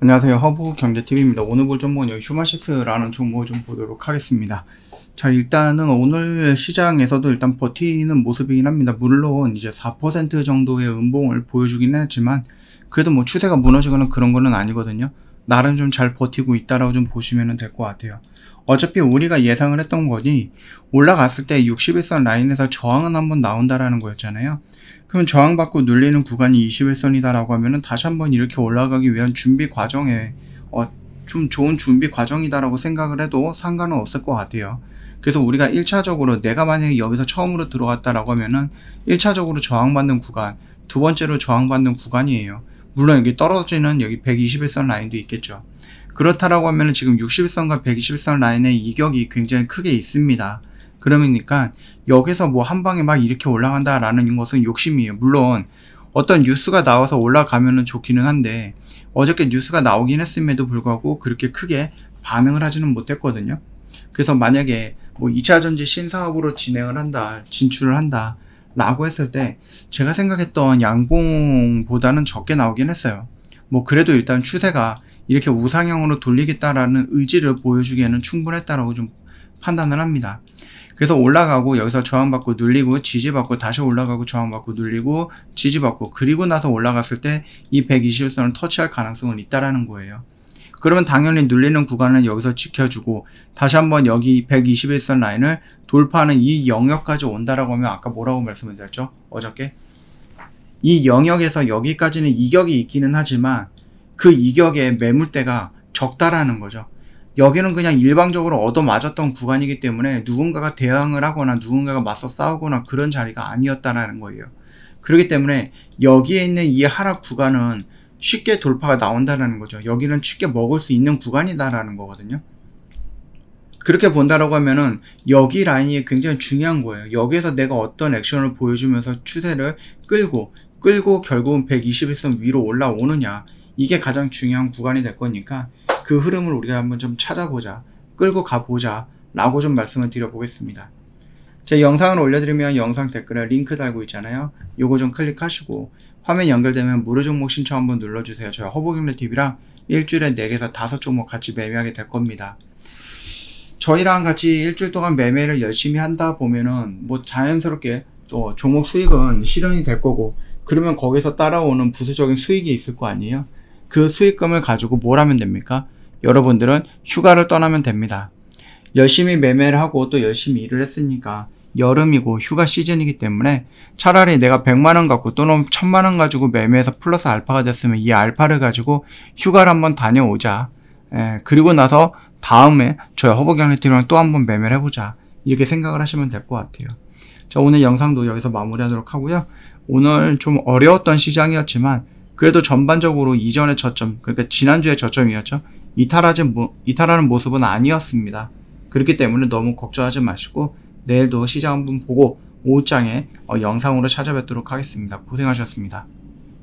안녕하세요. 허브 경제TV입니다. 오늘 볼 종목은 휴마시스라는 종목을 좀 보도록 하겠습니다. 자, 일단은 오늘 시장에서도 일단 버티는 모습이긴 합니다. 물론 이제 4% 정도의 음봉을 보여주긴 했지만 그래도 뭐 추세가 무너지거나 그런 거는 아니거든요. 나름 좀 잘 버티고 있다라고 좀 보시면 될 것 같아요. 어차피 우리가 예상을 했던 거니 올라갔을 때 60일선 라인에서 저항은 한번 나온다라는 거였잖아요. 그럼 저항받고 눌리는 구간이 21선이다라고 하면은 다시 한번 이렇게 올라가기 위한 준비 과정에 어, 좀 좋은 준비 과정이다라고 생각을 해도 상관은 없을 것 같아요. 그래서 우리가 1차적으로 내가 만약에 여기서 처음으로 들어갔다라고 하면은 1차적으로 저항받는 구간, 두 번째로 저항받는 구간이에요. 물론 여기 떨어지는 여기 121선 라인도 있겠죠. 그렇다라고 하면은 지금 61선과 121선 라인의 이격이 굉장히 크게 있습니다. 그러니까 여기서 뭐 한 방에 막 이렇게 올라간다라는 것은 욕심이에요. 물론 어떤 뉴스가 나와서 올라가면은 좋기는 한데 어저께 뉴스가 나오긴 했음에도 불구하고 그렇게 크게 반응을 하지는 못했거든요. 그래서 만약에 뭐 2차 전지 신사업으로 진행을 한다, 진출을 한다, 라고 했을 때 제가 생각했던 양봉보다는 적게 나오긴 했어요. 뭐 그래도 일단 추세가 이렇게 우상향으로 돌리겠다라는 의지를 보여주기에는 충분했다라고 좀 판단을 합니다. 그래서 올라가고 여기서 저항받고 눌리고 지지받고 다시 올라가고 저항받고 눌리고 지지받고 그리고 나서 올라갔을 때 이 120선을 터치할 가능성은 있다라는 거예요. 그러면 당연히 눌리는 구간은 여기서 지켜주고 다시 한번 여기 121선 라인을 돌파하는 이 영역까지 온다라고 하면 아까 뭐라고 말씀을 드렸죠? 어저께 이 영역에서 여기까지는 이격이 있기는 하지만 그 이격의 매물대가 적다라는 거죠. 여기는 그냥 일방적으로 얻어맞았던 구간이기 때문에 누군가가 대항을 하거나 누군가가 맞서 싸우거나 그런 자리가 아니었다라는 거예요. 그렇기 때문에 여기에 있는 이 하락 구간은 쉽게 돌파가 나온다라는 거죠. 여기는 쉽게 먹을 수 있는 구간이다라는 거거든요. 그렇게 본다라고 하면은 여기 라인이 굉장히 중요한 거예요. 여기에서 내가 어떤 액션을 보여주면서 추세를 끌고 끌고 결국은 121선 위로 올라오느냐 이게 가장 중요한 구간이 될 거니까 그 흐름을 우리가 한번 좀 찾아보자. 끌고 가보자. 라고 좀 말씀을 드려보겠습니다. 제 영상을 올려드리면 영상 댓글에 링크 달고 있잖아요. 요거 좀 클릭하시고 화면 연결되면 무료 종목 신청 한번 눌러주세요. 저희 허브경례 TV랑 일주일에 4개에서 5 종목 같이 매매하게 될 겁니다. 저희랑 같이 일주일 동안 매매를 열심히 한다 보면은 뭐 자연스럽게 또 종목 수익은 실현이 될 거고 그러면 거기서 따라오는 부수적인 수익이 있을 거 아니에요? 그 수익금을 가지고 뭘 하면 됩니까? 여러분들은 휴가를 떠나면 됩니다. 열심히 매매를 하고 또 열심히 일을 했으니까 여름이고 휴가 시즌이기 때문에 차라리 내가 100만원 갖고 또는 1000만원 가지고 매매해서 플러스 알파가 됐으면 이 알파를 가지고 휴가를 한번 다녀오자. 예, 그리고 나서 다음에 저희 허벅경리팀이랑 또 한번 매매를 해보자. 이렇게 생각을 하시면 될 것 같아요. 자, 오늘 영상도 여기서 마무리하도록 하고요. 오늘 좀 어려웠던 시장이었지만 그래도 전반적으로 이전의 저점, 그러니까 지난주의 저점이었죠. 이탈하지, 이탈하는 모습은 아니었습니다. 그렇기 때문에 너무 걱정하지 마시고 내일도 시장 한번 보고 오후장에 어, 영상으로 찾아뵙도록 하겠습니다. 고생하셨습니다.